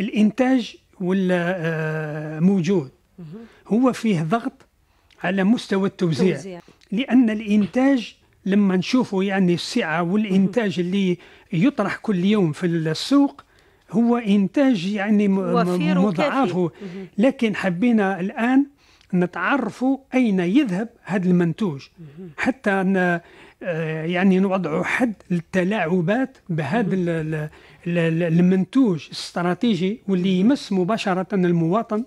الإنتاج ولا آه، موجود هو فيه ضغط على مستوى التوزيع توزيع. لأن الإنتاج لما نشوفه يعني السعة والإنتاج اللي يطرح كل يوم في السوق هو إنتاج يعني م- وفير م- وكافي. مضاعف لكن حبينا الآن نتعرفوا أين يذهب هذا المنتوج. حتى ن- آه، يعني نوضعوا حد للتلاعبات بهذا ال- ال- ال- المنتوج الاستراتيجي واللي يمس مباشرة المواطن